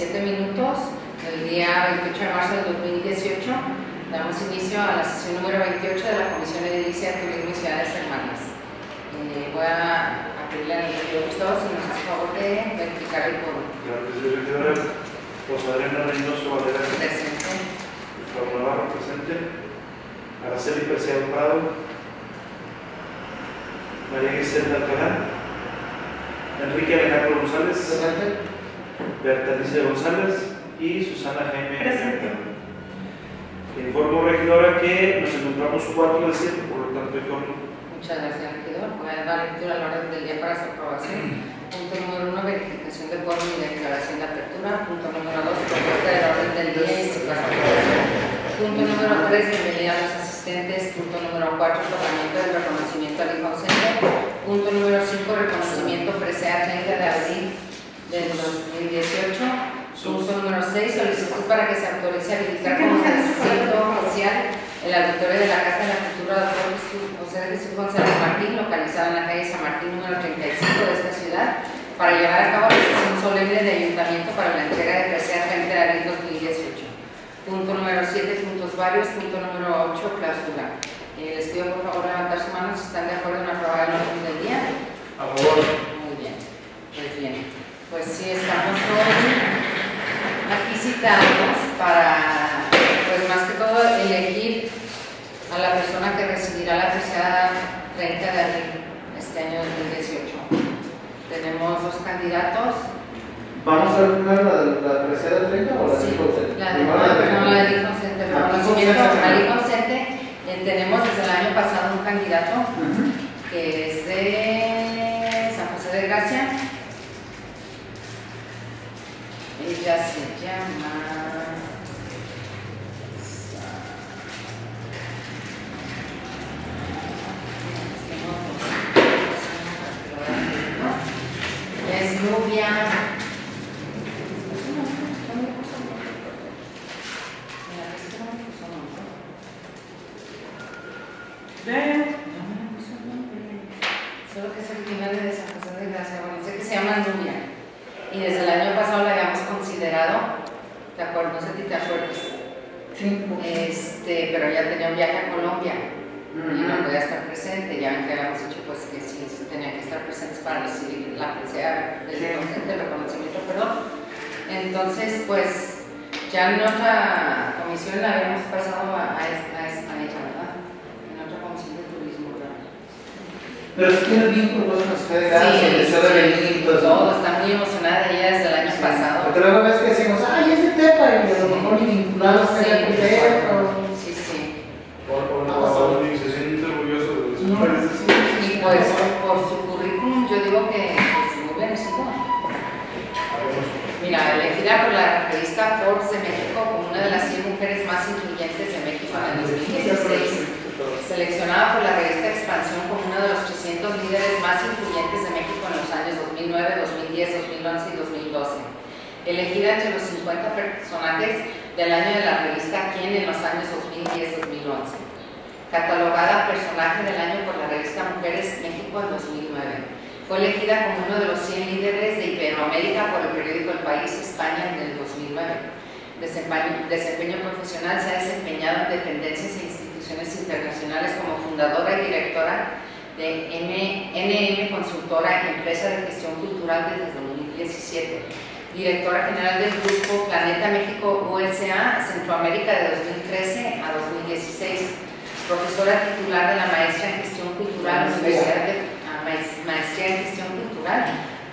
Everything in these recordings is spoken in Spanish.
17 minutos del día 28 de marzo del 2018. Damos inicio a la sesión número 28 de la Comisión Edilicia de Turismo y Ciudades Hermanas. Eh, voy a pedirle al regidor Gustavo si nos hace favor de verificar el quórum. Gracias, regidora. José Adriana Reynoso Valera. Presente. Gustavo Navarro, presente. Araceli Preciado Prado. María Gisela Alcalá. Enrique Alejandro González. Presente. Berta Alicia González y Susana Jaime. Presente. Informo, regidora, que nos encontramos 4 de 7, por lo tanto, hay quórum. Muchas gracias, regidor. Voy a dar lectura al orden del día para su aprobación. Punto número uno, verificación de quórum y declaración de apertura. Punto número dos, propuesta del orden del día y su aprobación. Punto número tres, bienvenida a los asistentes. Punto número cuatro, otorgamiento del reconocimiento al hijo ausente. Punto número cinco, reconocimiento presea 30 de abril del 2018. Punto número 6, solicitud para que se autorice habilitar como recinto oficial el auditorio de la Casa de la Cultura Dr. José Jesús González Martín, localizado en la calle San Martín número 35 de esta ciudad, para llevar a cabo la sesión solemne de ayuntamiento para la entrega de presea 30 de abril 2018. Punto número 7, puntos varios. Punto número 8, clausura. Eh, les pido por favor levantar su mano si están de acuerdo en aprobar el orden del día. A favor. Muy bien, pues bien, pues sí, estamos hoy aquí citados para, pues más que todo, elegir a la persona que recibirá la tercera 30 de abril este año 2018. Tenemos dos candidatos. ¿Vamos a ver primero la, la tercera 30 o la Sí, del? La de la no, la del ausente. Eh, tenemos desde el año pasado un candidato que es de San José de Gracia. Ella se llama. Es Nubia. Solo que es originaria de San José de Gracia, bueno, sé que se llama Nubia. Y desde el año pasado la habíamos considerado, ¿te acuerdas? No sé si te acuerdas. Sí. Este, pero ya tenía un viaje a Colombia y no podía estar presente. Ya que habíamos dicho pues que sí, tenía que estar presentes para recibir la presea del Sí. el reconocimiento, perdón. Entonces, pues ya en otra comisión la habíamos pasado a, a, ella, ¿verdad? En otra comisión de turismo, ¿verdad? Pero si tiene vínculos con ustedes, Sí, se venir eso. Todo, está muy emocionada de ella desde el año Sí. pasado. Porque luego ves que decimos, ay, ese tepa, y a lo mejor ni el tepa. sí, sí. Por, por Ah, y se siente orgulloso de No, sí, Y pues por su currículum yo digo que pues, muy merecido. Mira, elegida por la revista Forbes de México como una de las 100 mujeres más influyentes de México en el 2016. Seleccionada por la revista Expansión como uno de los 300 líderes más influyentes México en los años 2009, 2010, 2011 y 2012. Elegida entre los 50 personajes del año de la revista Quién en los años 2010-2011. Catalogada personaje del año por la revista Mujeres México en 2009. Fue elegida como uno de los 100 líderes de Iberoamérica por el periódico El País España en el 2009. Desempeño, desempeño profesional se ha desempeñado en dependencias e instituciones internacionales como fundadora y directora de NM Consultora, empresa de gestión cultural desde 2017. Directora general del grupo Planeta México USA, Centroamérica de 2013 a 2016. Profesora titular de la maestra en gestión cultural, Universidad de, ah, maes- maestría en gestión cultural,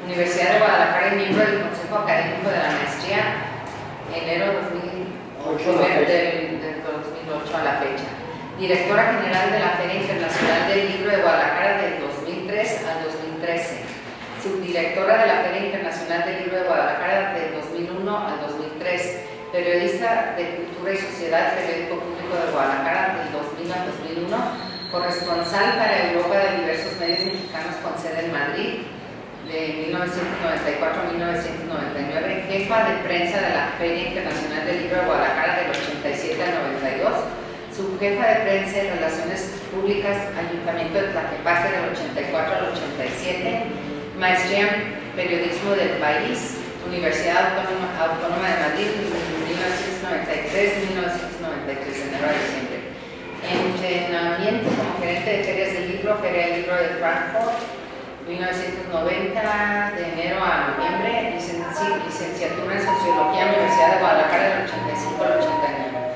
Universidad de Guadalajara y miembro del Consejo Académico de la Maestría, enero 2008, Ocho a la fecha. del, del 2008 a la fecha. Directora general de la Feria Internacional del Libro de Guadalajara del 2003 al 2013. Subdirectora de la Feria Internacional del Libro de Guadalajara del 2001 al 2003. Periodista de Cultura y Sociedad, Periódico Público de Guadalajara del 2000 al 2001. Corresponsal para Europa de diversos medios mexicanos con sede en Madrid de 1994 a 1999, jefa de prensa de la Feria Internacional del Libro de Guadalajara del 87 al 92, subjefa de prensa y relaciones públicas, Ayuntamiento de Tlaquepaque del 84 al 87, maestría en periodismo del país, Universidad Autónoma, de Madrid, 1993-1993, enero a diciembre. Entrenamiento como gerente de ferias del libro, Feria del Libro de Frankfurt, 1990, de enero a noviembre, licenci- licenciatura en Sociología, Universidad de Guadalajara, del 85 al 89.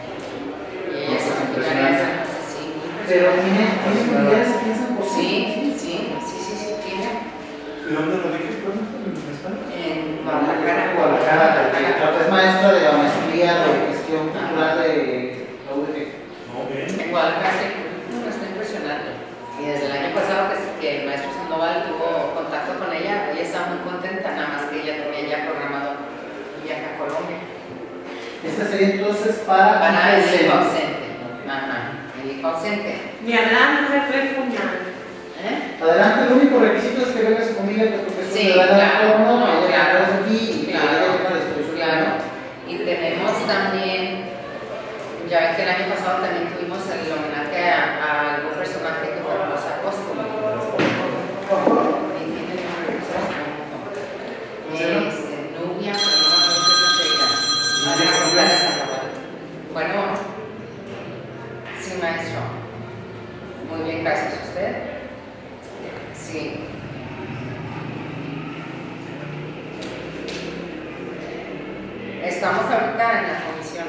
Y ella es originaria de San José, sí. Pero tiene, tiene familiares aquí en San José. Sí, sí, sí, sí, sí, tiene. ¿Y dónde lo dije? ¿En España? En Guadalajara, Guadalajara. Guadalajara, que es maestra de la maestría de gestión cultural de la UDG. En Guadalajara sí, me está impresionando. Y desde el año pasado que, que el maestro Sandoval tuvo contacto con ella, ella estaba muy contenta, nada más que ella tenía ya programado un viaje a Colombia. Esta sería entonces para Para el hijo adolescentes. ausente. Ajá, ausente. Ni hablando, jefe, puñal. ¿Eh? Adelante, el único requisito es que venga su familia porque es Sí, claro, no, ella claro, aquí y claro. Y tenemos también, ya ven que el año pasado también tuvimos el homenaje a, a algún personaje que fueron los apóstoles. Y tiene nombre de personas, Este, Nubia, pero no me acuerdo qué es ella. Ana González Sandoval. Bueno, sí, maestro. Muy bien, gracias a usted. Sí. Estamos ahorita en la comisión.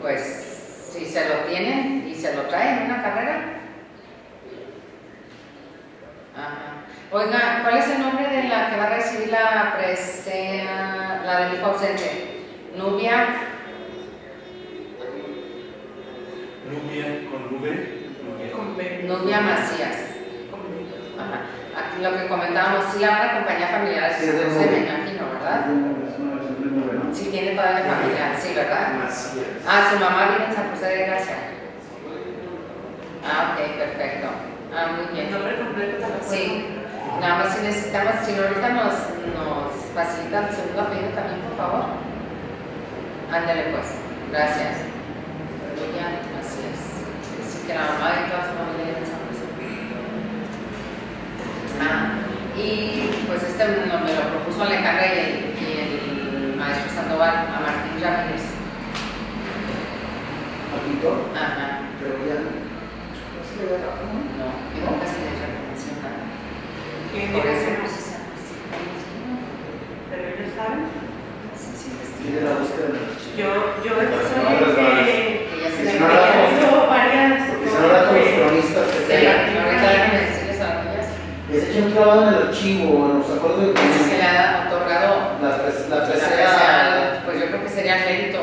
Pues, si se lo tienen y se lo traen en una carrera. Ajá. Oiga, ¿cuál es el nombre de la que va a recibir la presea, la del hijo ausente? Nubia. Nubia con V. Nubia. Con B. Nubia Macías. Ajá. Aquí lo que comentábamos, sí la van a acompañar familiares, Sí, se me imagino, ¿verdad? Sí tiene todavía familia, sí, ¿verdad? Macías. Ah, su mamá vive en San José de Gracia. Ah, ok, perfecto. Ah, muy El bien. nombre completo también. Sí, nada más si necesitamos, si ahorita nos, nos facilita el segundo apellido también, por favor. Ándale pues, gracias. Sí, que la mamá de toda su familia. Ah, y pues este no me lo propuso Alejandra y el, y el maestro Sandoval, a Martín Ramírez. Papito, Ajá. pero ya no se le da la. No, yo nunca se les reconoció nada. ¿Quién si Pero ellos saben. sí, sí, Y de la búsqueda de los chicos. Yo, yo soy ya se Sí, le si no que la- ya he hecho varias Porque se habla cronistas que tengan. Les en el archivo, en los acuerdos de que se le ha otorgado la, pres- la la presea. presea, pues yo creo que sería mérito.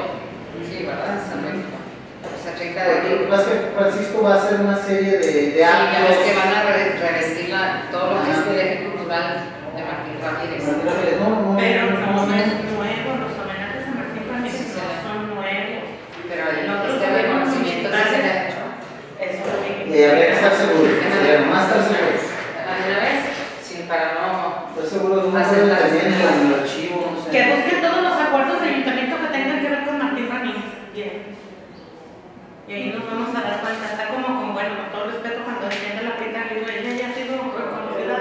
Sí, ¿verdad? San Mérito. La presea 30 de Lo abril. que pasa es que Francisco va a hacer una serie de, de Sí, ya ves actos. que van a re- revestir la- todo lo que es el eje cultural de Martín Ramírez. Martín Ramírez, No, no, Pero no, no no, son no. nuevos, los homenajes a Martín Ramírez Sí, sí. no son nuevos. Pero el, Nosotros este tenemos reconocimiento sí se le ha hecho. Eso lo dije. Y habría que estar seguro, sería nomás estar seguro. ¿A de una vez? Sí, para no... Estoy seguro de un Hacer acuerdo las- también en el archivo, no sé. Que busquen todos los acuerdos de ayuntamiento que tengan que ver con Martín Ramírez. Bien. Y ahí nos vamos a dar cuenta. Está como con, bueno, con todo respeto, cuando defiende la pita, digo, ella ya ha sido reconocida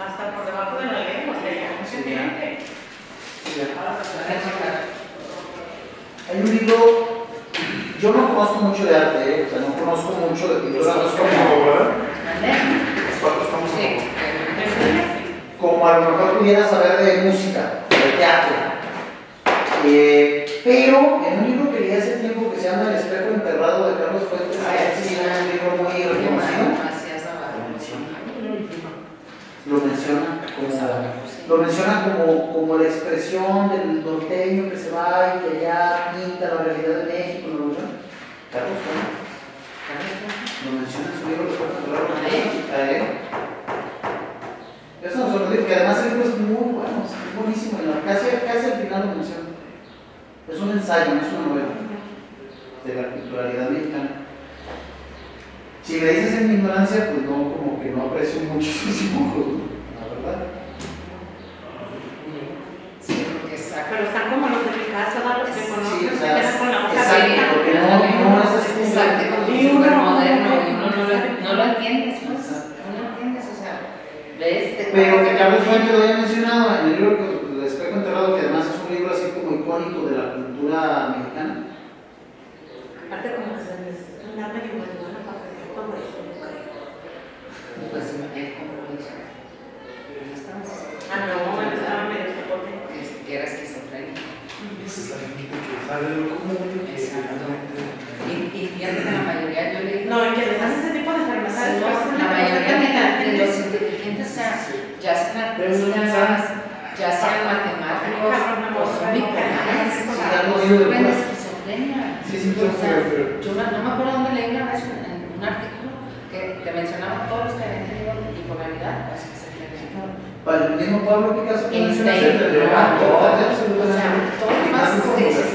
hasta por debajo de la ley, o sea, ya no se. Hay un libro, yo no conozco mucho de arte, ¿eh? o sea, no conozco mucho de pintura, no es como, ¿Mande? ¿Cuántos estamos Sí. en Entonces, como a lo mejor pudiera saber de música, de teatro. Eh, pero en un libro que leí hace tiempo que se llama El espejo enterrado de Carlos Fuentes, sí es un libro muy reconocido. Lo menciona como, lo menciona como, como la expresión del norteño que se va y que ya pinta la realidad de México, ¿no lo menciona? Carlos Fuentes. Lo menciona en su libro Los Cuerpos Enterrados. ¿Ah, eh? A él. Eso nos sorprendió, que además el libro es muy bueno, es buenísimo, casi, casi al final lo menciona. Es un ensayo, no es una novela de la culturalidad mexicana. Si le dices en mi ignorancia, pues no, como que no aprecio mucho sus dibujos, la verdad. Sí, porque saca. pero están como los de Picasso, ¿no? los que Sí, conocen, o se sea, quedan con la boca exacto, porque no, no es así Exacto, como Sí, súper moderno uno no lo, no lo entiendes, pues. Exacto. No pero que Carlos Fuentes lo haya mencionado en el libro pues, pues, El espejo enterrado, que además es un libro así como icónico de la cultura mexicana. Aparte, como que se un para eso, pues, ¿no? Pues como lo. Ah, no, bueno, estaba soporte. Que es la que sale de lo. Exacto. Ya sean artistas, ya sean matemáticos, o son bipolares, o sea, o sufren de esquizofrenia. Sí, sí, O sea, pero- pero- yo no, no me acuerdo dónde leí una vez en, un artículo que te mencionaba todos los que habían tenido bipolaridad o esquizofrenia. Para el mismo Pablo Picasso que o sea, absolutamente. todo lo más,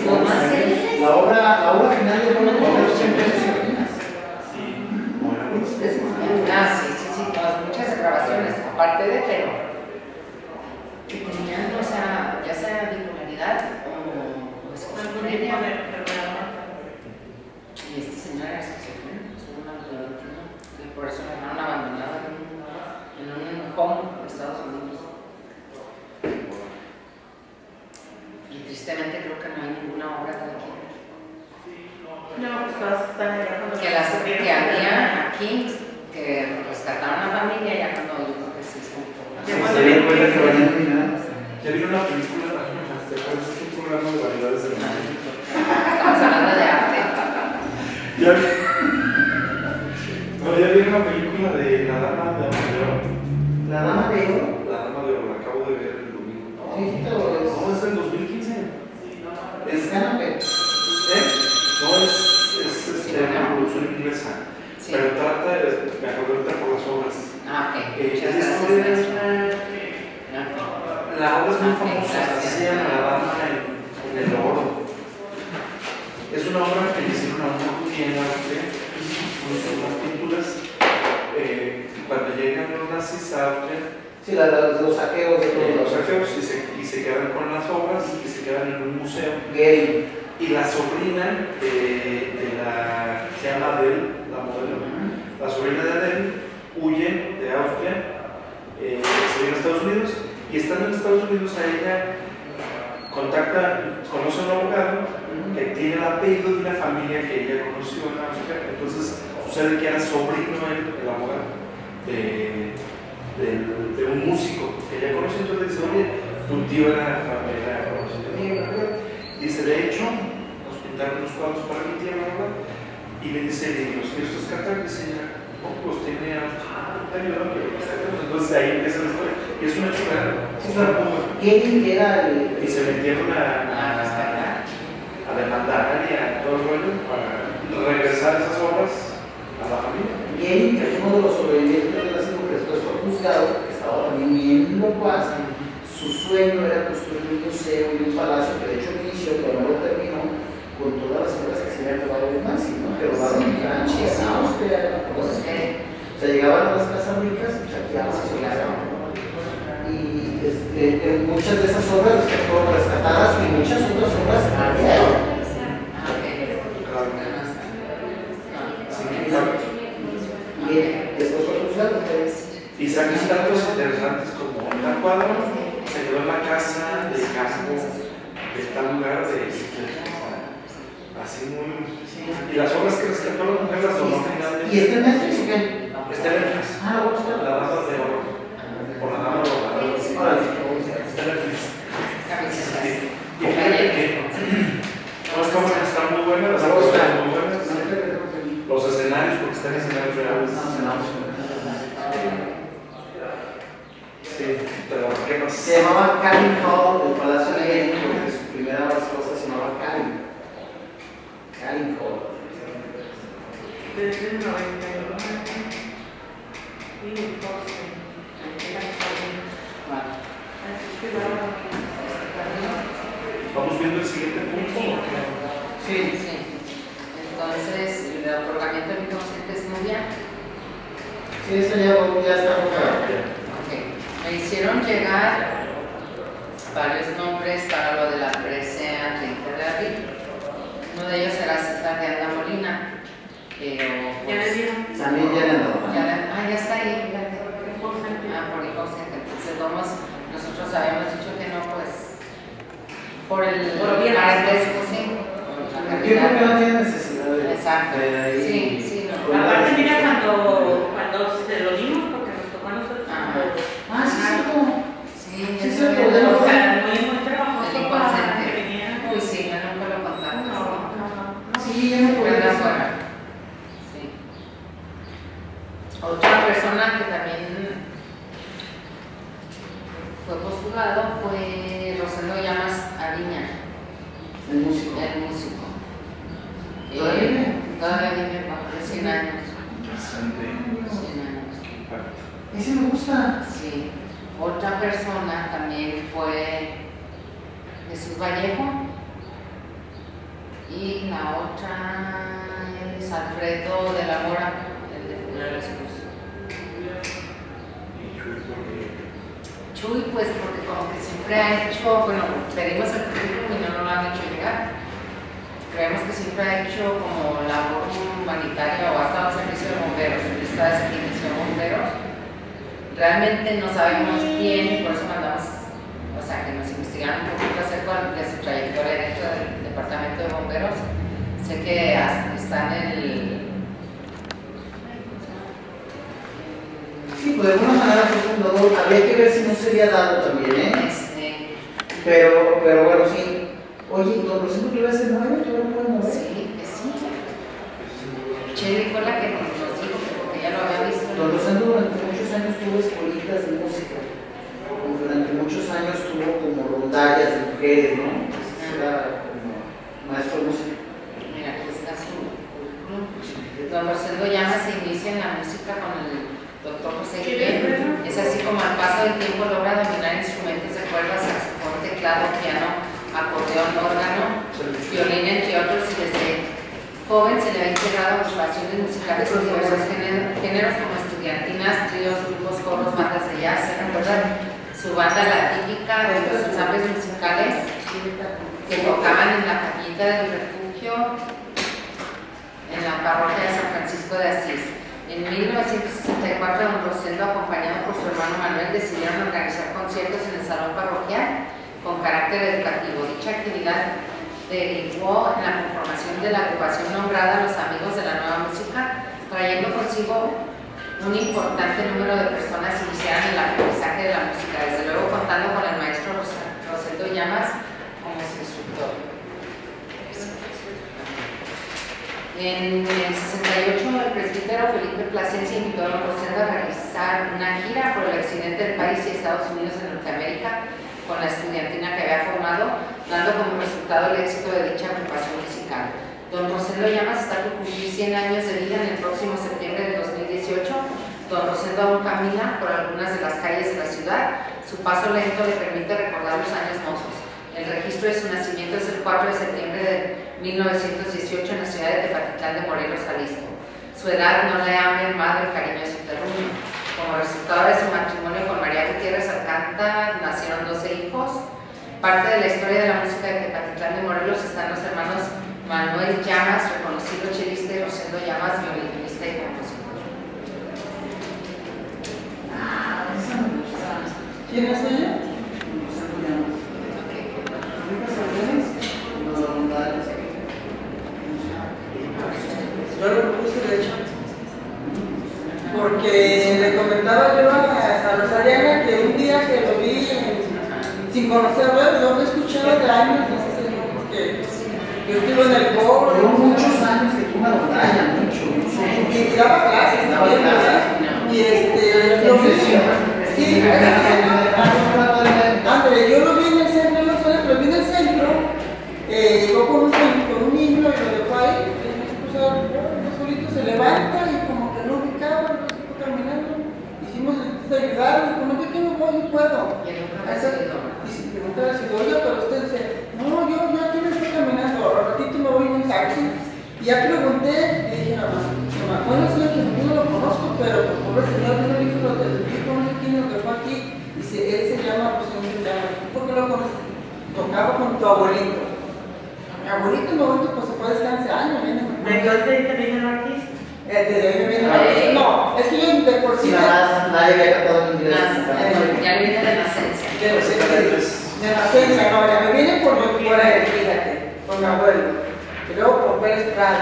lo. La obra, la obra final de Pablo Picasso siempre es Sireninas. Sí, bueno, pues, Ah, sí, sí, sí, todas, muchas grabaciones, aparte de, pero que tenían, o sea, ya sea bipolaridad o, esquizofrenia. Y este señor era esquizofrénico, estuvo una pedotina, y por eso lo dejaron abandonado en un, en un home de Estados Unidos. Y tristemente creo que no hay ninguna obra de aquí. No, pues todas están Que, las, que había aquí, que rescataron a la familia, ya cuando yo creo que sí son Sí, Ya se dio cuenta que ya vieron una película, ¿te acuerdas de un programa de variedades de la? Estamos hablando de arte. Ya vi. No, ya vi una película de La Dama de Oro. La dama de oro. La Dama de Oro, la acabo de ver el domingo. Sí. No, es del 2015. Es canapé. ¿Eh? No, es, es, es de una producción inglesa. Sí. Pero trata, de- me acuerdo ahorita por las obras. Ah, ok. Eh, es la historia de maestro. una Ok. La obra es muy famosa, gracias. se llama La Dama en, en el Oro. Es una obra que le hicieron a una judía en unas pinturas. Eh, cuando llegan los nazis a Austria, Sí, la, la- los saqueos de todos eh, los saqueos y se, y se quedan con las obras y se quedan en un museo. Gay. Y la sobrina de, de la que se llama Adele, la modelo, la sobrina de Adele huye de Austria, eh, se viene a Estados Unidos y estando en Estados Unidos a ella contacta, conoce a un abogado que tiene el apellido de una familia que ella conoció en Austria, entonces sucede que era sobrino el abogado, de, un músico que ella conoció, entonces dice, oye, tu tío era, conocido mío, ¿verdad? Dice, de hecho, nos pintaron los cuadros para mi tía, ¿verdad? Y le dice, ¿y los quieres rescatar? Dice ella, "Oh, los tiene ah, rescatemos". Entonces ahí empieza la historia. Y es un hecho real. Sí. Gay que era el. Y se metieron a, a, a demandar y a todo el rollo para regresar esas obras a la familia. Gay, que es uno de los sobrevivientes del nazismo que después fue juzgado, que estaba también bien locuaz. Su sueño era construir un museo y un palacio que de hecho inició, pero no lo terminó, con todas las obras que se habían robado los nazis, ¿no? Que robaron en Francia, en Austria, cosas que, O sea, llegaban a las casas ricas y saqueaban obras. Este, en muchas de esas obras que fueron rescatadas y muchas otras obras ardieron. ah, ok. Y sacas datos interesantes como tal cuadro se quedó en la casa de campo de tal lugar de así muy. Y las obras que rescató la mujer las donó finalmente. ¿Y este Netflix o qué? Está en Netflix. Ah. La dama de oro. Por la dama de oro. Los escenarios, porque están escenarios reales. Sí, pero. Se llamaba Hall del Palacio de Lenin porque su primera esposa se llamaba. Cabin Hall. Desde el 99. Y entonces, era Bueno, Así que bueno, Vamos viendo el siguiente punto. ¿o? Sí. sí. Entonces, el otorgamiento de consciente es nubia. Sí, eso ya, ya está jugado. Ok. Me hicieron llegar varios nombres para lo de la presea 30 de abril. Uno de ellos era César de Anda Molina. Pero, ya pues. También ya le ah, ya está ahí. Ah, por ausente. Entonces, vamos, nosotros habíamos dicho que no, pues, por el Por bien. sí. por la Yo creo que no tiene necesidad de. Exacto. de ahí- Sí, sí, no. Aparte, mira, cuando, cuando se lo dimos, porque nos tocó a nosotros. Cuando- Ah, sí. Sí, Sí, sí. fue postulado fue Rosendo Llamas Aviña, El músico. el músico. ¿Todavía Eh, vive? Todavía vive, bajo de 100 años. Interesante. 100 años. Impacto. Ese me gusta. Sí. Otra persona también fue Jesús Vallejo. Y la otra es Alfredo de la Mora, el de Funerales Cruz. Chuy, pues porque como que siempre ha hecho, bueno, pedimos el currículum y no lo han hecho llegar. Creemos que siempre ha hecho como labor humanitaria o ha estado al servicio de bomberos, está de servicio de bomberos. Realmente no sabemos y por eso mandamos, o sea, que nos investigaran un poquito acerca de su trayectoria dentro del departamento de bomberos. Sé que está en el... Sí, pues de alguna manera fue fundador. Habría que ver si no se había dado también, ¿eh? Este, Pero, pero bueno, sí. Oye, don Rosendo Rivera se mueve, todavía no puede mover. sí, que sí. Cheli fue la que nos dijo que porque ya lo había visto. Don Rosendo años tuvo escuelitas de música. Durante muchos años tuvo como rondallas de mujeres, ¿no? Entonces era como maestro de música. Mira, aquí está su currículum. Don Rosendo Llamas se inicia en la música con el doctor José Guillén. Es así como al paso del tiempo logra dominar instrumentos de cuerda, saxofón, teclado, piano, acordeón, órgano, violín, entre otros, y desde joven se le ha integrado a agrupaciones musicales de diversos géneros, géneros como estudiantinas, tríos, grupos, coros, bandas de jazz. ¿Se recuerdan? Su banda La Típica, de los ensambles musicales que tocaban en la capillita del refugio en la parroquia de San Francisco de Asís. En 1964, don Rosendo, acompañado por su hermano Manuel, decidieron organizar conciertos en el salón parroquial con carácter educativo. Dicha actividad derivó en la conformación de la agrupación nombrada Los Amigos de la Nueva Música, trayendo consigo un importante número de personas iniciaron el aprendizaje de la música, desde luego contando con el maestro Ros- Rosendo Llamas como su instructor. En el 68, el presbítero Felipe Plasencia invitó a Rosendo a realizar una gira por el occidente del país y Estados Unidos en Norteamérica con la estudiantina que había formado, dando como resultado el éxito de dicha agrupación musical. Don Rosendo Llamas está por cumplir 100 años de vida en el próximo septiembre de 2018. Don Rosendo aún camina por algunas de las calles de la ciudad. Su paso lento le permite recordar los años mozos. El registro de su nacimiento es el 4 de septiembre de 1918 en la ciudad de Tepatitlán de Morelos, Jalisco. Su edad no le ha mermado el cariño de su terruño. Como resultado de su matrimonio con María Gutiérrez Alcántara, nacieron 12 hijos. Parte de la historia de la música de Tepatitlán de Morelos están los hermanos Manuel Llamas, reconocido chelista, y Rosendo Llamas, violinista Ah, esa me gusta. ¿Quién es ella? Yo lo propuse, de hecho, porque le comentaba yo a Rosariana que un día que lo vi en- sin conocerlo, yo lo he escuchado de años, no sé si porque yo estuve en el coro muchos años que tuvo una rondalla, mucho, mucho. y, y daba clases también, ¿verdad? Y este, lo vi, sí, yo lo vi en el centro, no sé, lo vi en el centro, eh, llegó con un, con un niño y lo dejó ahí, se él solito se levanta y como que no ubicaba, se fue caminando, hicimos el de ayudar, y como yo que no voy, no puedo. Y el si preguntaba si oye, pero usted dice, no, yo, yo aquí no estoy caminando, al ratito me voy en un taxi. Y ya pregunté, y dije, mamá, mamá, bueno, señor, que yo no lo conozco, pero por favor, el señor vino dijo lo del hijo, no sé quién nos dejó aquí. Dice, él se llama, pues, ¿cómo se llama? ¿Por qué lo conoces? Tocaba con tu abuelito. Mi abuelito, mi abuelito, pues se fue descansar años, viene. Entonces te viene el artista. Eh, desde ahí me viene la Ay. No, es que yo de por sí. Nada más nadie había inglés. Ya viene de nacencia. De de ciencia, no, ya me viene por lo que fuera él, fíjate, por mi abuelo. Y luego por Pérez Prado,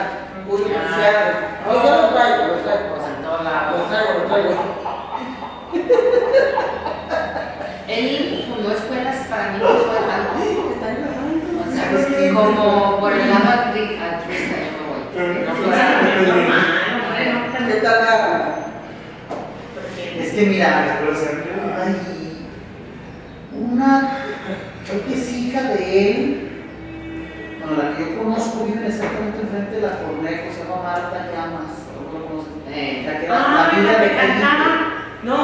Julio Preciado. No, yo lo traigo, lo traigo. Pues todo lado. Lo traigo, lo traigo. Él fundó escuelas para niños grabando. O sea, como por el lado altruista yo me voy. No fuera- ¿Qué tal la.? Es que mira, ay, una, creo que es hija de él, bueno, la que yo conozco vive exactamente enfrente de la Cornejo, se llama Marta Llamas. Eh, La que era Ah, la la que cantaba. No,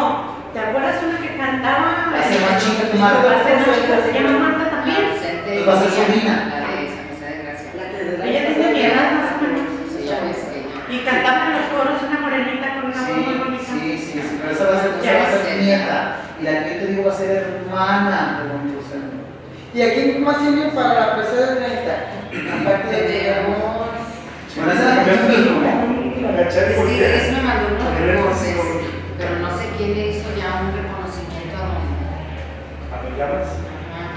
¿te acuerdas una que cantaba? Hace más chica que Va Marta. a ser más chica, se llama Marta también. Pues va a ser sobrina. La de San José de Gracia. La la- Ella tiene mi edad más o menos. Y cantaba en los coros una morenita con una voz muy bonita. Sí, sí, sí, pero esa va a ser, esa Ya va a ser sé. nieta. Y la que yo te digo va a ser hermana de Don José. ¿Y a quién más tiene para la presea de 30? Aparte de Tenemos- Bueno, esa es la que yo digo, ¿no? Agachar y Sí, voltear. Gris me mandó unos reportes, pero no sé quién le hizo ya un reconocimiento a don. ¿A los llamas? Ajá.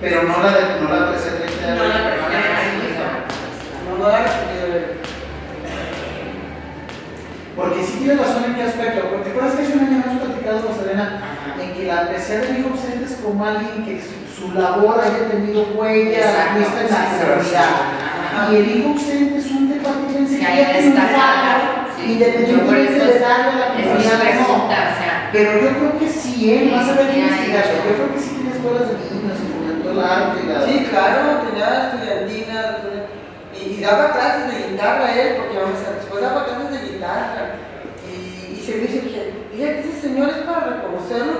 Pero no la de, no la presente. No la hizo. No, no la de Porque sí tiene razón en qué aspecto. Porque te acuerdas que hace un año hemos platicado con Selena Ajá. en que la apreciar del hijo ausente es como alguien que su, su labor haya tenido huella, vista en la sí, comunidad. Ajá. Y el hijo ausente es un departamento Que está Sí. independientemente eso- de darle a la comunidad no. o sea, Pero yo creo que sí, ¿eh? Vas a ver que Sí, investigar. hay. Yo creo que sí tiene escuelas de niños y fomentó el arte y la... Sí, claro, tenía estudiantina y, y daba clases de guitarra él, porque vamos a después daba clases de guitarra. Y, y se me dice que, fíjate, ese señor es para reconocerlo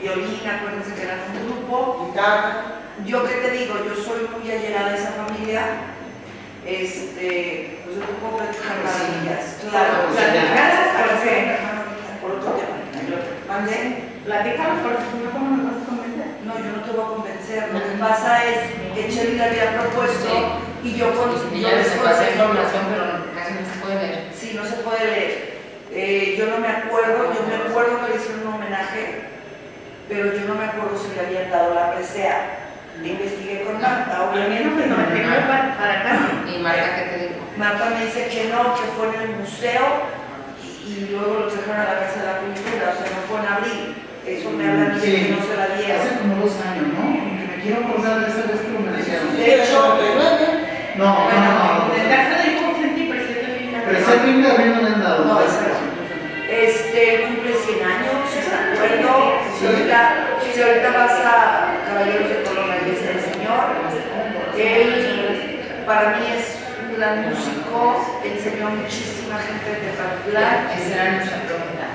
violín, acuérdense que era un grupo. Guitarra. Yo qué te digo, yo soy muy allegada a esa familia. Este, pues yo puedo platicar maravillas. Claro, Pues, platicadas porque por otro tema. ¿Mandé? Platícanos, porque si no, ¿cómo nos vas a convencer? No, yo no te voy a convencer. Lo que pasa es que Chely le había propuesto y yo con Y yo ya les pasé información, pero casi no se puede ver. Sí, no se puede leer. Eh, yo no me acuerdo, yo me acuerdo que le hicieron un homenaje, pero yo no me acuerdo si le habían dado la presea. Investigué con Marta, mí no me obviamente. lo metieron para, acá. Y Marta, ¿qué te digo? Marta me dice que no, que fue en el museo y, y luego lo trajeron a la Casa de la Cultura, o sea, no fue en abril. Eso me habla a mí de que no se la Hace dieron. como dos años, ¿no? Que me quiero acordar de esa vez que lo mencionaron. De hecho, No, no, no. En el caso de hijo Vicente y presidente militar. Pero ese fin de abril no le han dado. No, no. Este cumple 100 años, ¿se acuerdo? Si ahorita, si ahorita vas a Caballeros de Colón, ahí está el señor. Él, para mí, es un gran músico, enseñó a muchísima gente de particular. Esa era nuestra pregunta.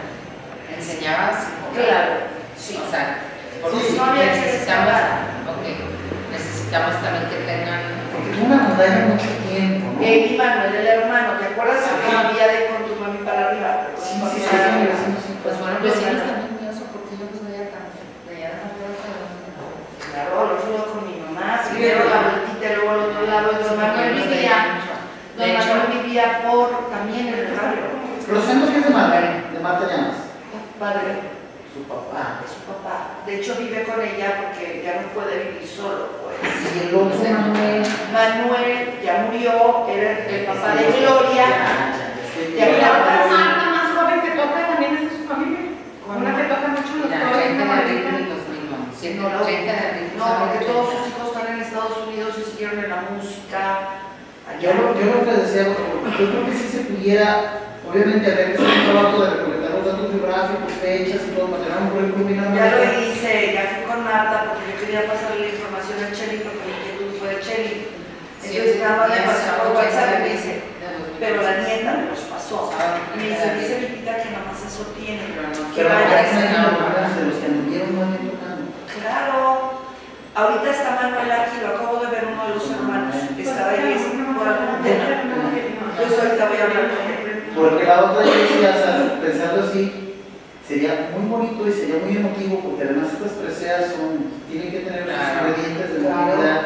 ¿Enseñabas? Claro, sí. O sea, porque Sí, si no había necesitamos, escapar. ok, necesitamos también que tengan, Porque una montaña mucho tiempo, ¿no? Él y Manuel, el hermano, ¿te acuerdas que Ajá. vivía de con tu mami para arriba? Sí, Con sí, mi sí, mami. sí, sí, sí. pues bueno, Pues vecinos bueno. también míos, porque yo los veía tan, veía tan feos a los- Claro, los rudo con mi mamá, primero la vueltita y luego al otro lado. Y don Manuel vivía, De don hecho, Manuel vivía por también el barrio. Rosendo que es de Marta, de Marta Llamas. Padre, Su papá. de su papá. De hecho vive con ella porque ya no puede vivir solo, pues. Y el otro Manuel. Manuel ya murió, era el papá de Gloria. Y la otra Marta más joven que toca también es de su familia. Una que toca mucho los Mira, coros, 30 una de 2001, siete- No, no. 30 de abril. No, porque todos sus hijos están en Estados Unidos y siguieron en la música. Yo, lo- yo lo que decía, porque yo creo que si se pudiera, obviamente habría que hacer un trabajo de recolectar los datos biográficos, fechas y todo, para tener un currículum bien Ya lo hice, ya fui con Marta porque yo quería pasarle la información a Chely porque mi inquietud fue de Chely. Entonces nada más le por WhatsApp y me dice, pero la nieta me los pasó. Y me dice, dice mi tita que nada más eso tiene. Que Pero vaya ya a de los que anduvieron tocando. Claro. Ahorita está Manuel aquí, lo acabo de ver uno de los hermanos. Estaba ahí por algún tema. Entonces ahorita voy a hablar con él. Porque la otra yo decía, o sea, pensando así, sería muy bonito y sería muy emotivo, porque además estas preseas son, tienen que tener los Claro. ingredientes de Claro. movilidad,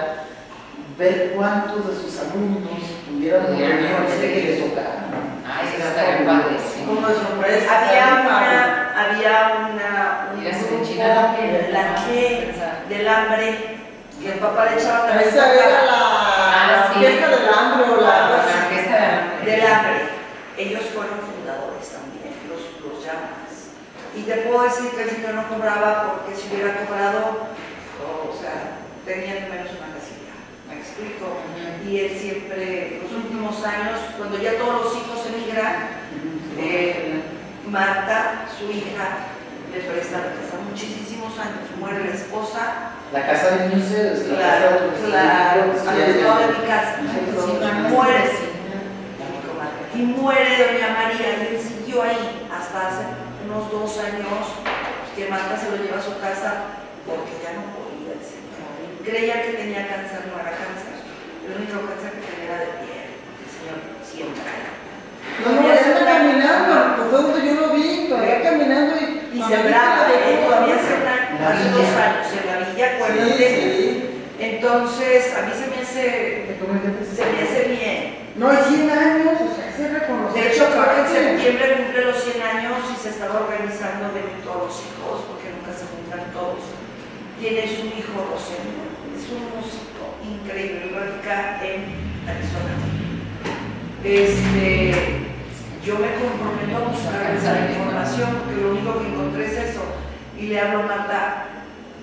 ver cuántos de sus alumnos pudieran conocer. que les tocaran. Ay, eso. Como de sorpresa. Había una, había una, un grupo, la que, del hambre, que el papá le echaba también Esa era la, Ah, fiesta del hambre o la... La del hambre. Ellos fueron fundadores también, los, los llamas. Y te puedo decir que el señor no cobraba porque si hubiera cobrado, o sea, tenían menos una casilla. ¿Me explico? Y él siempre, los últimos años, cuando ya todos los hijos emigran, eh, Marta, su hija, le presta la casa muchísimos años. Muere la esposa, La casa de niños es la casa claro, de claro, de mi casa. Sí, Muere, sí. Y muere doña María y él siguió ahí hasta hace unos dos años que Marta se lo lleva a su casa porque ya no podía el señor. Creía que tenía cáncer, no era cáncer. El único cáncer que tenía era de piel. El señor siempre era. No, no, anda caminando, pues fue donde yo lo vi, todavía caminando y... Y sembraba, eh, todavía sembran La hace dos años en la villa, Sí, acuérdate. sí. Entonces, a mí se me hace, se me hace bien. No, hay 100 años, De hecho, creo que en septiembre cumple los 100 años y se estaba organizando de todos los hijos, porque nunca se juntan todos. Tiene su hijo Rosendo, es un músico increíble, radica en Arizona. Este, yo me comprometo a buscar esa información, porque lo único que encontré es eso. Y le hablo a Marta,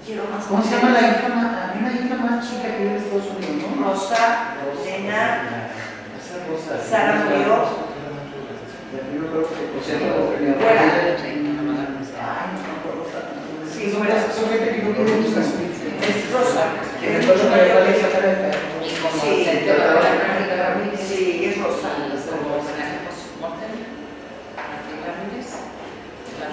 quiero más ¿Cómo se llama la hija más, había una hija más chica que vive en Estados Unidos, ¿no? Rosa, Nena, Esa Rosa. Sara murió. Sí, Son- fuera. son gente que no es Rosa. Sí, es Rosa.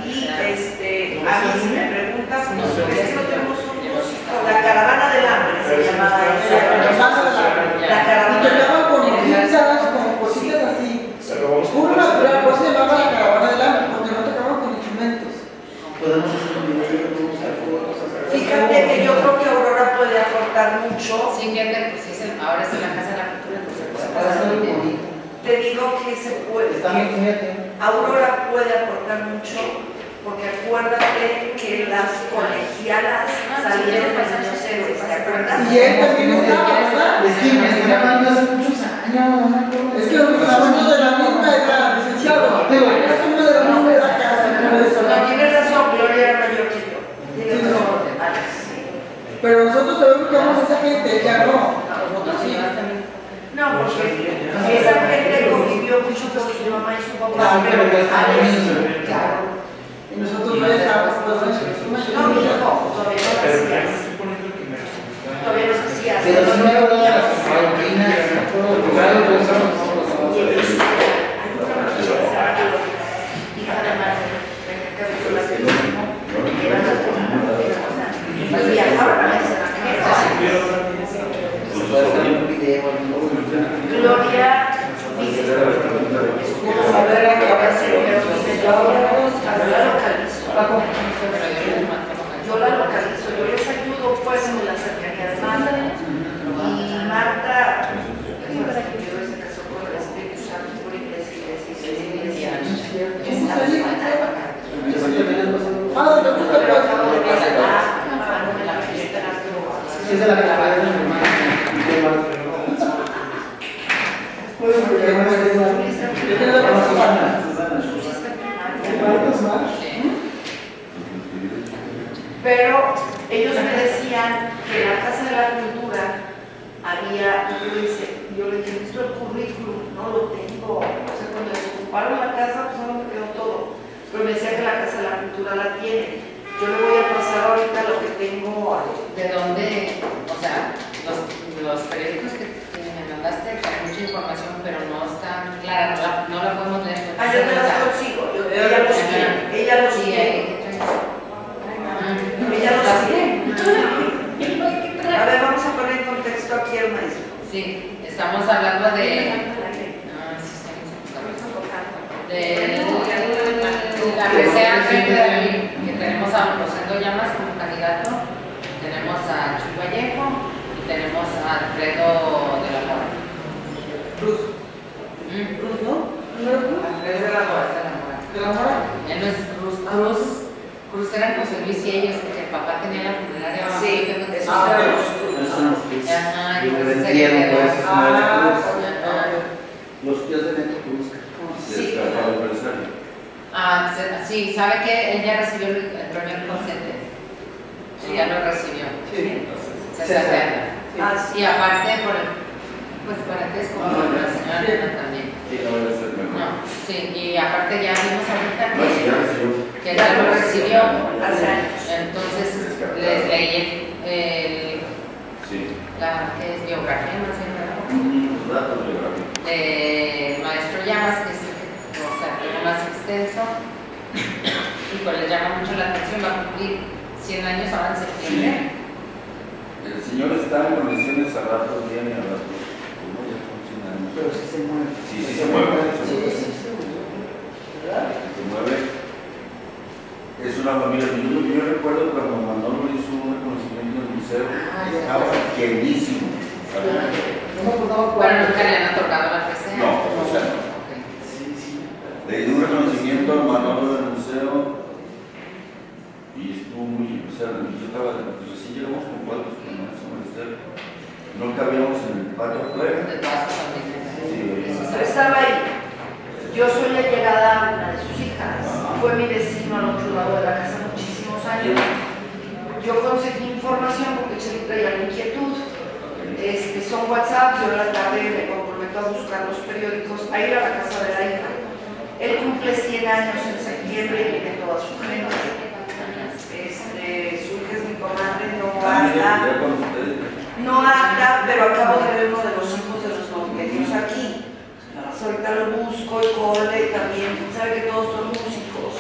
Y este, a mí si me preguntas, pues, es que no tenemos un músico, la caravana del hambre se llamaba La caravana del hambre. La Y caravana tocaban con hojitas, con cositas así. Se lo vamos Puro poner. natural, por eso se llamaba la caravana del hambre, porque no tocaban con instrumentos. Podemos hacer un video, podemos buscar fotos, hacer Fíjate que yo creo que Aurora puede aportar mucho. Sí, fíjate, pues sí, se- ahora es en la Casa de la Cultura, entonces pues, Para hacer algo bien. bonito. Te digo que se puede. Aurora puede aportar mucho, porque acuérdate que las colegialas salieron de los héroes, ¿te acuerdas? Y él también estaba, ¿verdad? Es que me llamando hace muchos años. Es que somos de la misma edad, licenciado. Es uno de la misma edad No, tienes razón, Gloria era mayor que yo. Tienes razón. Pero nosotros sabemos que vamos a esa gente, ya no. Nosotros sí. No, porque esa gente convivió mucho con su mamá y su papá, pero claro. Y nosotros no estábamos, pues, No, mi hijo, todavía no lo hacías. Todavía no se hacía. Pero sí me acuerdo de las Paulinas, me acuerdo de Y él dice, hay una muchacha que se llama Gloria, hija de Marta, de que cabello larguísimo, que era la o sea, y viajaba a esa un video, ¿no? Gloria dice, como a ver qué va a hacer, yo la localizo. Yo les ayudo pues en la cercanía de Marta. Y Marta, que se casó con el Espíritu Santo por iglesia, iglesia, iglesia. Ah, ¿te gusta Pero pues? es que tengo la persona. ¿Cuántos más? Pero ellos me decían que en la Casa de la Cultura había, yo le dije, yo le dije, ¿visto el currículum? No lo tengo. O sea, cuando desocuparon la casa, pues no me quedó todo. Pero me decía que la Casa de la Cultura la tiene. Yo le voy a pasar ahorita lo que tengo. ¿De dónde? O sea, los, los periódicos que, que me mandaste con mucha información, pero no están claras, no la, no la podemos leer. Ah, yo te las consigo. Yo, ella los tiene. Ella los Sí, tiene. ahí, ¿qué traes? Ella los tiene. A ver, vamos a poner en contexto aquí al maestro. Sí, estamos hablando de. Ah, sí, está bien sacado. De la presea frente de mí, que tenemos a Rosendo Llamas como candidato, tenemos a Chuy Vallejo y tenemos a Alfredo de la Mora. Cruz. Mm. Cruz, ¿no? ¿No era Cruz? Alfredo de la Mora, de la Mora. ¿De la mora? Él no es Cruz, Cruz, Cruz eran José Luis y ellos, que el papá tenía la funeraria. mamá, Sí, que no- eso Ah, era pero- los Esos son los que Ajá, yo y me entonces vendieron, se pues, quedó. esos no eran Ah, Cruz. Ajá. Los tíos de Neto Cruz. Sí. Ah, se- sí, ¿sabe que Él ya recibió el, el premio Consente. Él ya lo recibió. Sí. Se Sí, sí. Ah, sí. Y aparte, por el, pues para que es como la señora Sí. Elena también. No, sí, y aparte ya vimos ahorita que, que él ya lo recibió. Entonces les leí el, el- la que es biografía, no sé, ¿verdad? de maestro Llamas, que es el que, o sea, más extenso, y pues les llama mucho la atención, va a cumplir 100 años ahora en septiembre. El señor está en condiciones a ratos viene a ratos. ¿Cómo ya funciona? Pero sí se mueve. Sí, sí se mueve, sí se Sí, mueve. sí, sí. ¿Verdad? Se mueve. Es una familia. Yo, yo recuerdo cuando Manolo hizo un reconocimiento en el museo, Ah, ya. estaba queridísimo. No me acordaba cuál. Bueno, nunca le han otorgado la presea. No, o sea, no. Ok. Sí, sí. Le dio un reconocimiento a Manolo del y estuvo muy, o sea, yo estaba, pues así llegamos con cuadros con eso, Esther. No cabíamos en el patio afuera. Sí, Yo estaba ahí. Yo soy allegada a una de sus hijas. Fue mi vecino al otro lado de la casa muchísimos años. Yo conseguí información porque Chely traía la inquietud. Este, son WhatsApp, yo a la tarde me comprometo a buscar los periódicos, a ir a la casa de la hija. Él cumple 100 años en septiembre y viene toda su gente. Este, su hija es mi no Ah, ustedes. No anda, pero acabo de ver uno de los hijos de los norteños aquí. Ahorita lo busco y cole también. Sabe que todos son músicos.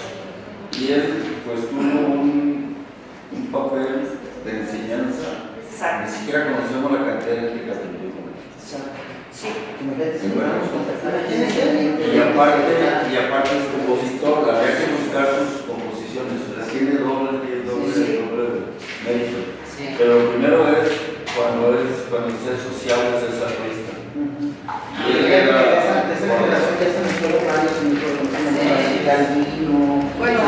Y él pues tuvo un, un papel de enseñanza. Ni Exacto. siquiera conocemos la cantidad de aprendió con él. Sí. Y aparte, y aparte es compositor, había que buscar sus composiciones. Sea, tiene doble. Sí. Pero primero es cuando es, cuando es social, es artista. Y Esa que hacen solo varios minutos, Sí. Calvino, Bueno,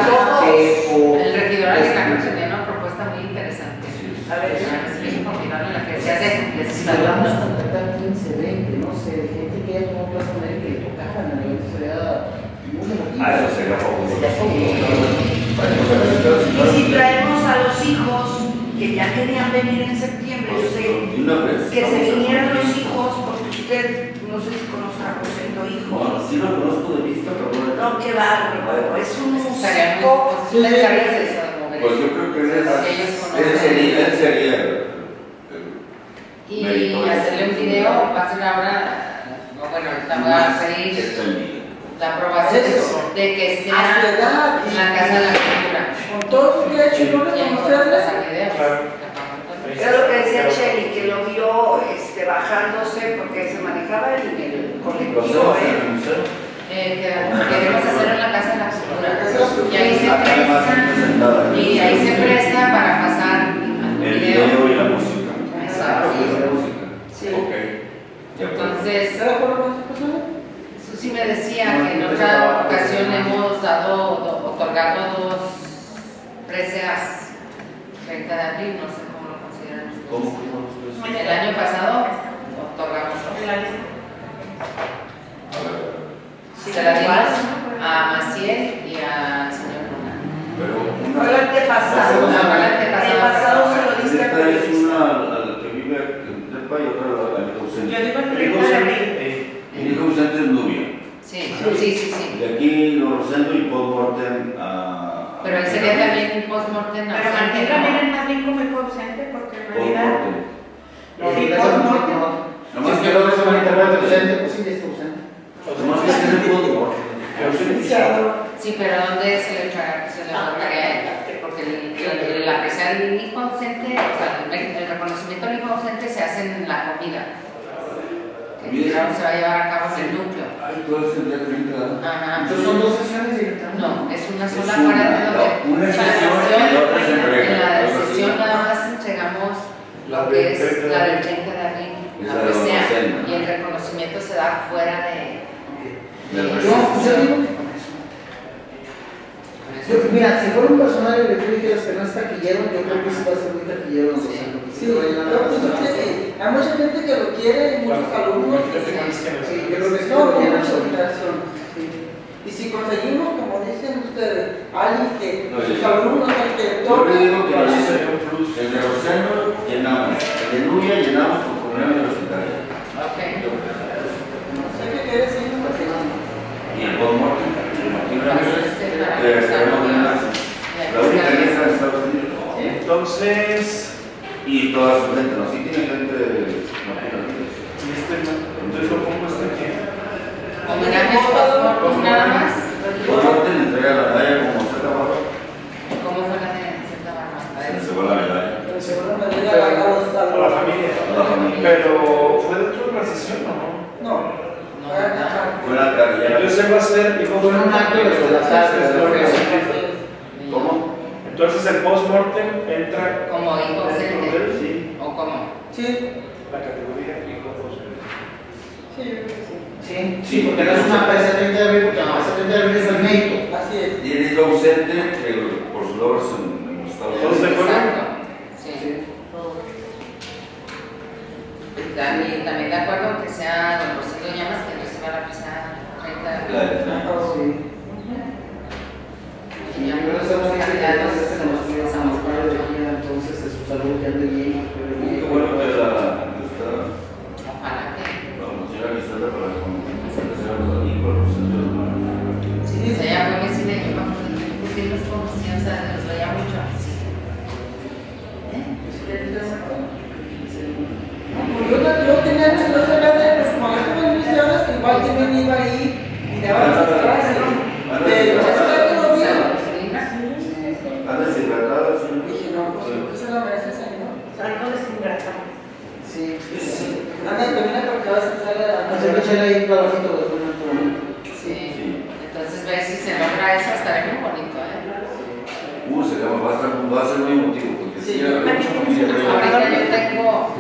Pepo. El regidor Alejandro tenía una propuesta muy interesante. Sí. A ver, Es inconfinable la que se hace de Si logramos contactar 15, 20, no sé, de gente que ya tomó clase con él que. Eso sería muy emotivo. Ah, eso sería fabuloso. Querían venir en septiembre. Yo sé una vez. que se vinieran los hijos, porque usted, no sé si conozca a Rosendo Hijo. No, sí lo conozco de vista, pero no. No, qué bárbaro, es un muy- músico. pues, Pues yo creo que él es. Sería, él sería Y hacerle un video, va a ser ahora, no, bueno, ahorita voy a mí. la aprobación Eso. de que A su sea edad y la Casa de la Cultura. con todo su que ha hecho, no Y pasar videos. Claro. Era lo que decía Shelly, que lo vio este, bajándose porque se manejaba el, el colectivo. en ¿eh? Eh, que queremos hacer en la Casa de la Cultura. Y ahí se presta, y ahí se presta para pasar El video. video y la música. Exacto. Ah, pues la música. Sí. Pues. Entonces. Susi me decía que en otra ocasión hemos dado, do- otorgado dos preseas 30 de abril, no sé cómo. El año pasado otorgamos. A ver, Se la dimos a Maciel y al señor Luna. Pero Fue el una. antepasado. No, fue el antepasado. El pasado se lo diste a Esta es periodista. una a la que vive en Tepa y otra a la que Yo ausente. digo el Rico 30 de se- abril. eh, Mi hijo Vicente es Nubia. Sí, sí, sí. De aquí lo Rosendo y Morten a. Pero él sería también un post-mortem Pero Martín también es más bien como hijo ausente porque en realidad Sí, no, post no, mortem. no. Nomás Sí, que que luego se se malinterpreta malinterprete. ausente, pues sí, ya está ausente. Nomás que tiene Paul Morten. Sí, pero ¿dónde se le otorga- se le otorgaría a él? Porque el- el- la presa del hijo ausente, o sea, el, el reconocimiento del hijo ausente se hace en la comida. Que se va a llevar a cabo en el núcleo. Ay, todo es el día 30. Ajá. Entonces son dos sesiones directamente. No, es una Es sola una, para una la sesión y otra se entrega, En la sesión nada más entregamos La lo del que es 30 de la del abril. 30 de abril, Es la presea, Docena. y el reconocimiento se da fuera de... Yo, yo digo que. Yo, mira, si fuera un personaje que tú dijeras que no es taquillero, yo creo que sí va a ser muy taquillero. Sí. Sí, yo pienso que sí. Hay mucha gente que lo quiere, hay muchos alumnos. Yo Sí, yo creo que. No. Y si conseguimos, como dicen ustedes, alguien que No, sus sí. alumnos, el que Yo toque, le digo que Para el eso sería un plus. el de Rosendo llenamos, el de Nubia llenamos con comunidad universitaria. Ok. no sé qué quiere decir, no. Y el Paul Entonces, Y toda su gente, ¿no? Sí tiene gente de y este, entonces lo pongo este aquí. Homenaje post-mortem nada más. Paul Morten entrega la medalla como Zeta Barra, ¿Cómo fue la de Santa Bárbara? se le llevó la medalla Pero seguro me diga a los A la familia. a la familia. Pero fue dentro de la sesión, ¿o no? No, No, fue acá. ¿verdad? Fue la carrera. Entonces él va un acto de de. ¿Cómo? Entonces el post-mortem entra Como de sí, ¿O cómo? Sí, la categoría ausente. sí, sí. Sí, sí, porque no es una presa 30 de abril, porque la presa 30 de abril es el mérito. Así es. Y él es ausente eh, por logros en, en los Estados ¿Todos de Unidos. acuerdo? Exacto. Sí. También, también de acuerdo que sea don Rosendo Llamas que reciba la presa 30 de abril. La de- Sí. Y ya Yo creo que los estamos muy candidatos felices se que los nos cuidan a los padres de vida, entonces de su salud ya ande bien. Qué bueno que la esta, Ojalá que. la señora Griselda para la comunicación de señor Nico, Rosendo, Sí, o sea, ya fue que sí le yo me acuerdo que porque los conocía, o sea, los veía mucho. Sí. ¿Eh? Pues yo, yo tenía años que no sabía de pues cuando estuve en misiones, igual también iba ahí y daba las clases. Pero ya se ve que lo vi. anda deshidratada, señor. Dije, no, pues creo que se lo merece el señor. Algo desingratado. Sí, sí. Anda, termina porque vas a hacer la Hacer echar ahí un trabajito de muy bonito. Sí. Sí. Entonces, ver si se logra eso, estaría muy bonito, ¿eh? Uh, se llama, va a, estar, va a ser muy emotivo, porque sí, Sí. hay mucha familia de Ahorita yo tengo.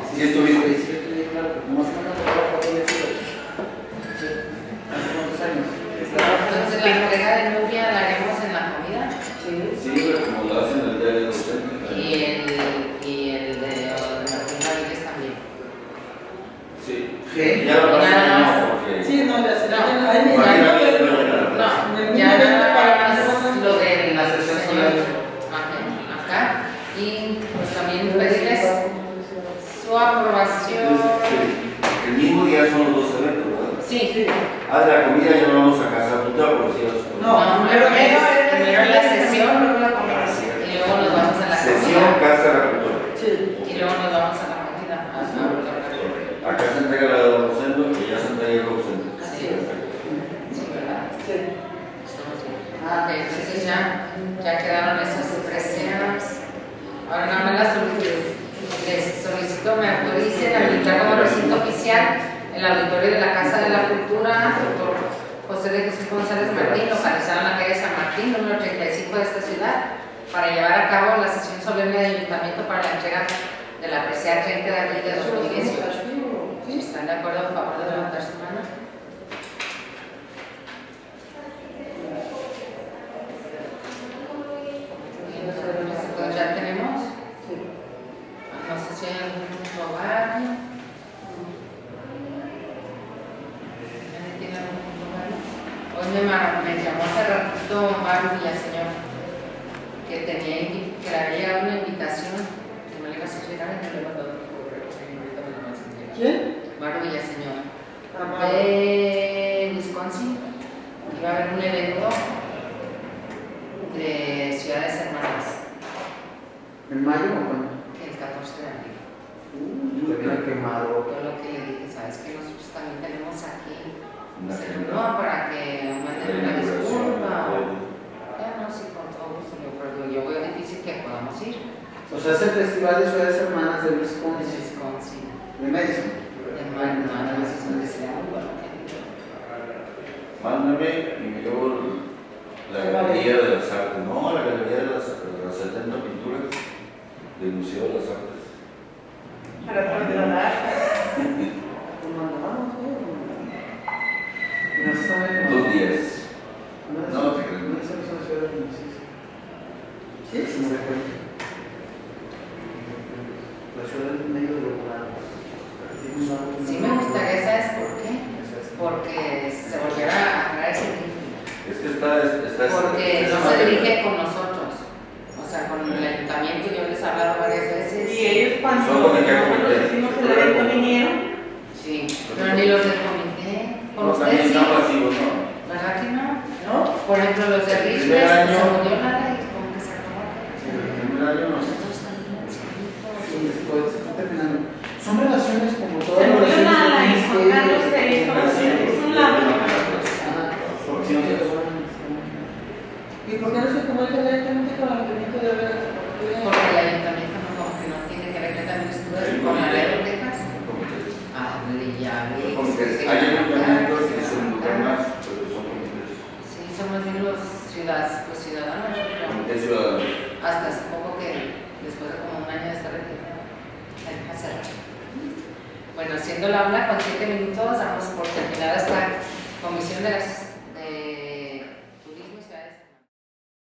para llevar a cabo la sesión solemne de ayuntamiento para la entrega de la presea 30 de abril de 2018. si ¿Están de acuerdo a favor de levantar su mano? ¿Ya tenemos? No sé si hay algún tiene algún? Hoy me, llamó hace ratito Maru Villacena que tenía que había una invitación que no le iba a llegar y no le mandó por correo, me ¿Quién? Maro Villaseñor. Ah, de Wisconsin iba a haber un evento de Ciudades Hermanas. ¿En mayo o cuándo? El 14 de abril. Uh, yo lo quemado. Yo lo que le dije, ¿sabes que Nosotros también tenemos aquí. Se para que manden una disculpa luego es difícil que podamos ir. O sea, es el Festival de Ciudades Hermanas de Wisconsin. Wisconsin. De Madison. De Madison, de Mándame y me llevo la Galería de las Artes. No, la Galería de las, de las 70 Pinturas del Museo de las Artes. Para trasladar.